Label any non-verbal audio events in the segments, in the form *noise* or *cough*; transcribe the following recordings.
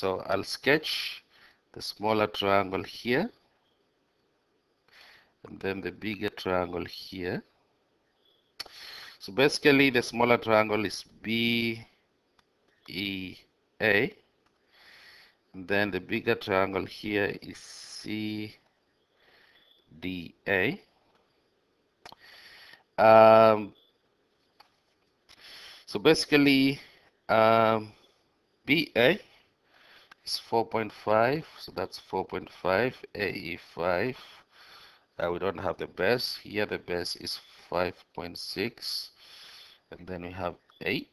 So I'll sketch the smaller triangle here and then the bigger triangle here. So basically the smaller triangle is B E A and then the bigger triangle here is C D A. Um, so basically um, BA is 4.5 so that's 4.5 AE5 uh, we don't have the base here the base is 5.6 and then we have 8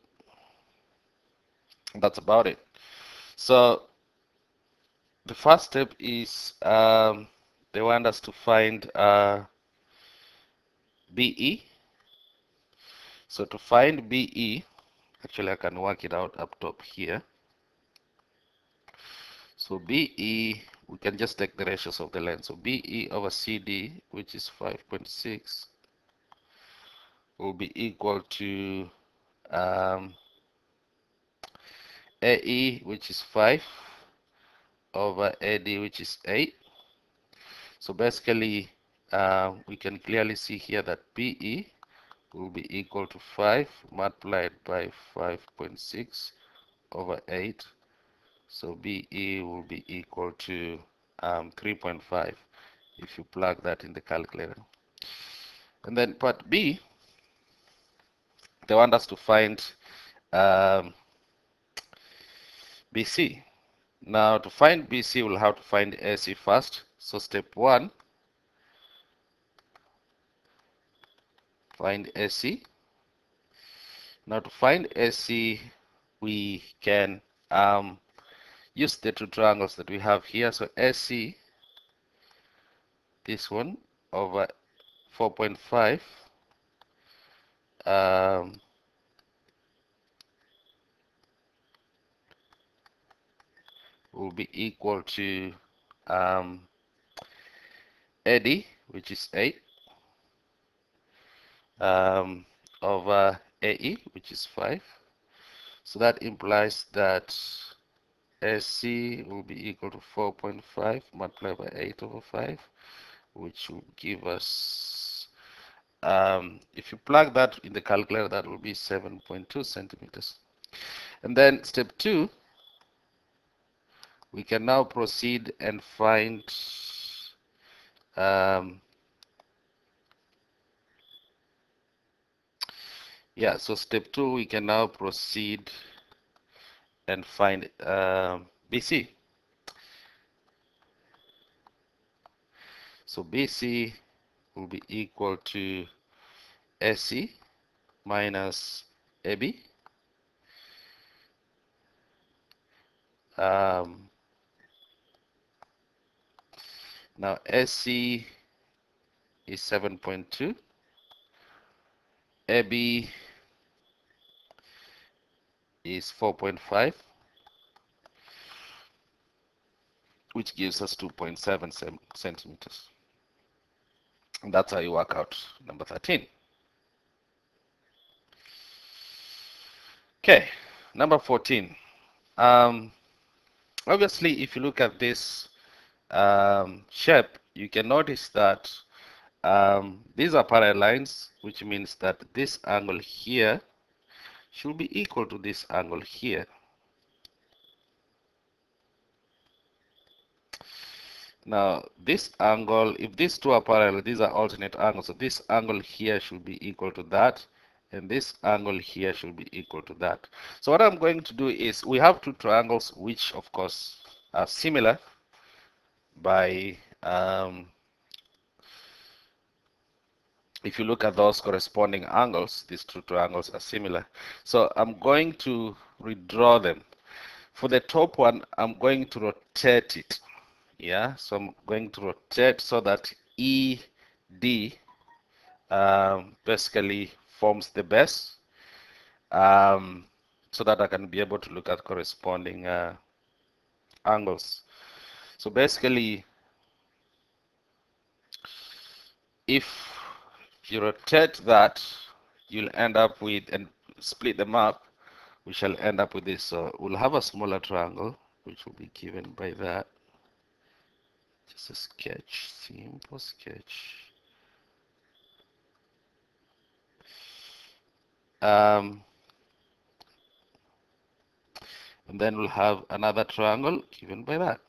that's about it. So the first step is um, they want us to find uh, BE so to find BE actually I can work it out up top here so BE, we can just take the ratios of the length. So BE over CD, which is 5.6, will be equal to um, AE, which is 5, over AD, which is 8. So basically, uh, we can clearly see here that BE will be equal to 5 multiplied by 5.6 over 8 so BE will be equal to um, 3.5 if you plug that in the calculator. And then part B, they want us to find um, BC. Now to find BC, we'll have to find AC first. So step one, find AC. Now to find AC, we can um, use the two triangles that we have here. So AC, this one over 4.5 um, will be equal to um, AD, which is 8, um, over AE, which is 5. So that implies that SC will be equal to 4.5 multiplied by 8 over 5, which will give us, um, if you plug that in the calculator, that will be 7.2 centimeters. And then step two, we can now proceed and find um, yeah, so step two, we can now proceed and find uh, BC. So BC will be equal to SC minus AB. Um, now SC is 7.2. AB is 4.5 which gives us 2.7 centimeters. And that's how you work out number 13 okay number 14 um, obviously if you look at this um, shape you can notice that um, these are parallel lines which means that this angle here should be equal to this angle here. Now, this angle, if these two are parallel, these are alternate angles. So this angle here should be equal to that. And this angle here should be equal to that. So what I'm going to do is, we have two triangles, which of course are similar by um, if you look at those corresponding angles, these two triangles are similar. So I'm going to redraw them. For the top one, I'm going to rotate it. Yeah, so I'm going to rotate so that ED um, basically forms the base um, so that I can be able to look at corresponding uh, angles. So basically, if you rotate that, you'll end up with, and split them up, we shall end up with this. So we'll have a smaller triangle, which will be given by that. Just a sketch, simple sketch. Um, and then we'll have another triangle given by that.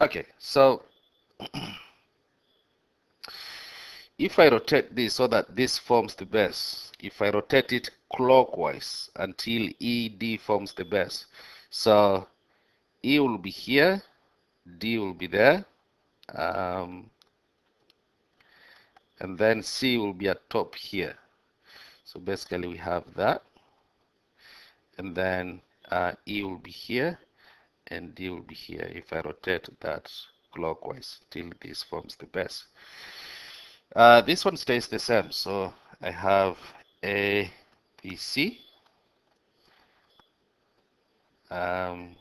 Okay, so *clears throat* if I rotate this so that this forms the base, if I rotate it clockwise until ED forms the base, so E will be here, D will be there, um, and then C will be at top here. So basically we have that, and then uh, E will be here, and D will be here if I rotate that clockwise till this forms the base. Uh, this one stays the same, so I have A. Um,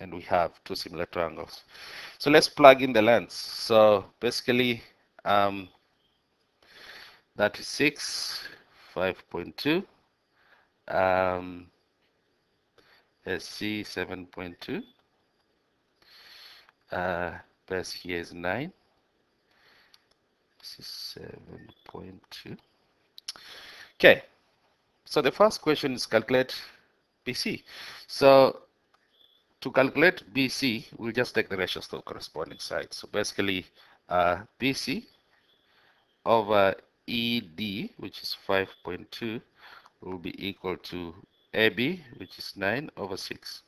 and we have two similar triangles. So let's plug in the lengths. So basically, um, that is 6, 5.2, um, SC 7.2, uh, base here is 9, this is 7.2. Okay, so the first question is calculate BC. So to calculate BC, we'll just take the ratios to the corresponding sides. So basically, uh, BC over ED, which is 5.2, will be equal to AB, which is 9 over 6.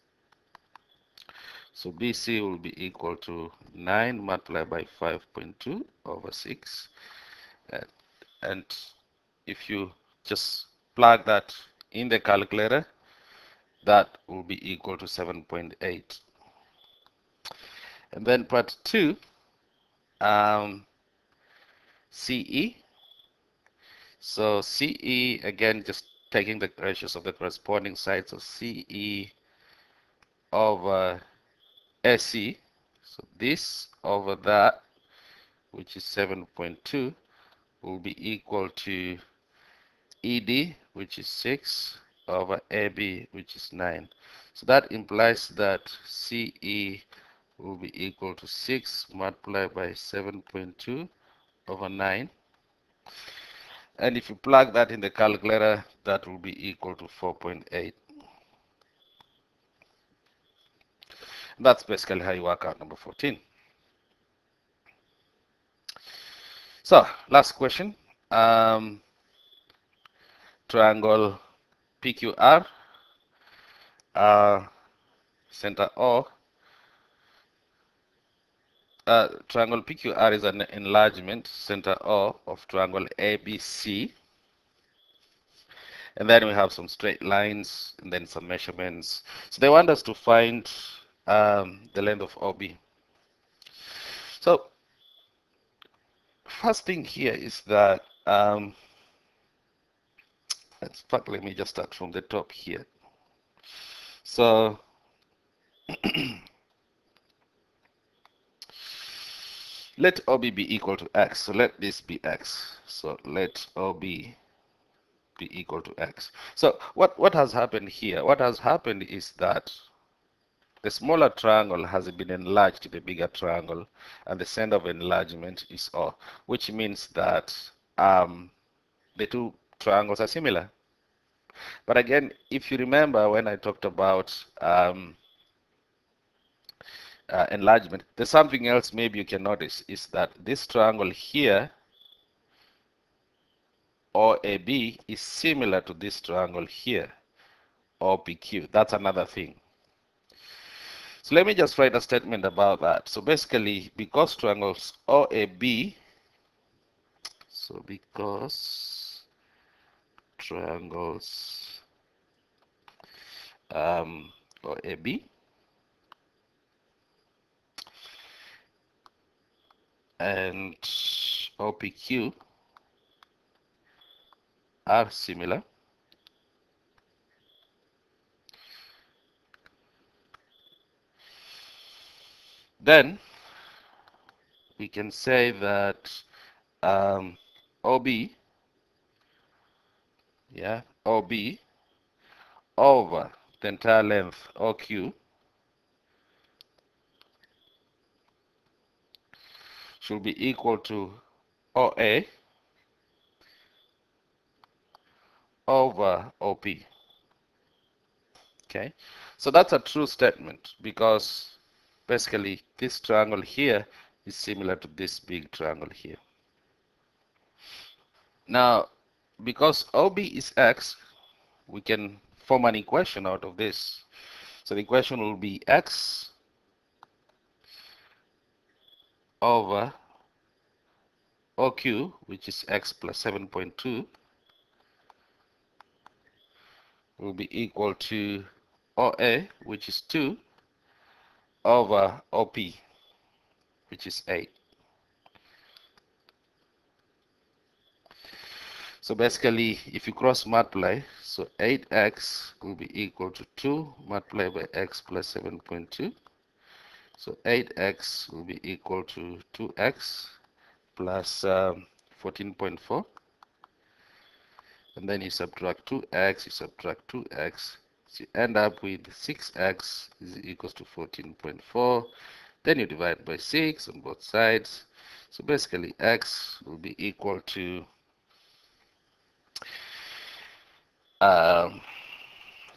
So BC will be equal to 9 multiplied by 5.2 over 6. And, and if you just plug that in the calculator, that will be equal to 7.8. And then part 2, um, CE. So CE, again, just taking the ratios of the corresponding sides of CE over SE. So this over that, which is 7.2, will be equal to ED, which is 6, over AB, which is 9. So that implies that CE will be equal to 6 multiplied by 7.2 over 9. And if you plug that in the calculator, that will be equal to 4.8. That's basically how you work out number 14. So, last question. Um, triangle PQR, uh, center O. Uh, triangle PQR is an enlargement center O of triangle ABC. And then we have some straight lines and then some measurements. So they want us to find um, the length of OB. So first thing here is that um, in fact let me just start from the top here. So *clears throat* let OB be equal to X. So let this be X. So let OB be equal to X. So what, what has happened here? What has happened is that the smaller triangle has been enlarged to the bigger triangle and the center of enlargement is O, which means that um, the two triangles are similar. But again, if you remember when I talked about um, uh, enlargement, there's something else maybe you can notice is that this triangle here OAB is similar to this triangle here OPQ. That's another thing. So let me just write a statement about that. So basically, because triangles OAB, so because triangles um, OAB and OPQ are similar, then we can say that um, OB, yeah, OB over the entire length OQ should be equal to OA over OP. Okay, so that's a true statement because basically this triangle here is similar to this big triangle here. Now, because OB is X, we can form an equation out of this. So the equation will be X over OQ, which is X plus 7.2, will be equal to OA, which is 2, over OP, which is 8. So basically, if you cross multiply, so 8x will be equal to 2 multiplied by x plus 7.2. So 8x will be equal to 2x plus 14.4. Um, and then you subtract 2x, you subtract 2x, so you end up with 6x is equals to 14.4. Then you divide by 6 on both sides. So basically x will be equal to um,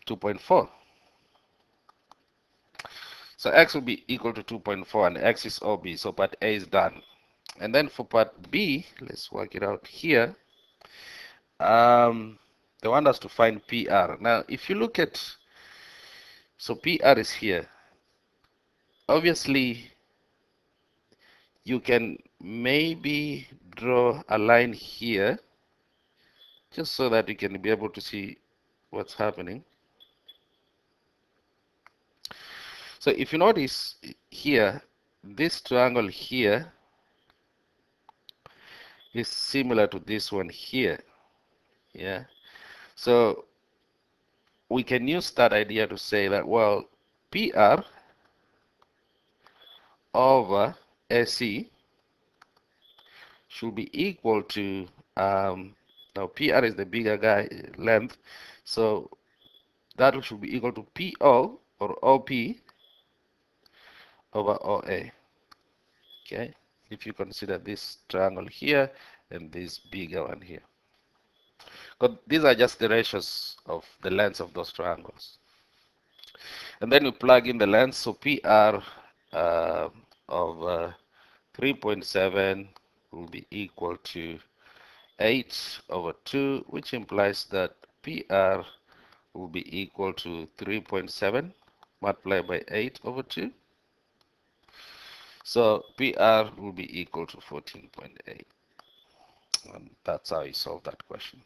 2.4. So x will be equal to 2.4 and x is OB. So part A is done. And then for part B, let's work it out here. Um, they want us to find PR. Now, if you look at, so PR is here. Obviously, you can maybe draw a line here just so that you can be able to see what's happening. So if you notice here, this triangle here is similar to this one here. Yeah. So we can use that idea to say that, well, PR over AC should be equal to, um, now PR is the bigger guy length, so that should be equal to PO or OP over OA. Okay, if you consider this triangle here and this bigger one here. But these are just the ratios of the lengths of those triangles. And then you plug in the length, so PR uh, of uh, 3.7 will be equal to 8 over 2, which implies that PR will be equal to 3.7 multiplied by 8 over 2. So PR will be equal to 14.8. And that's how you solve that question.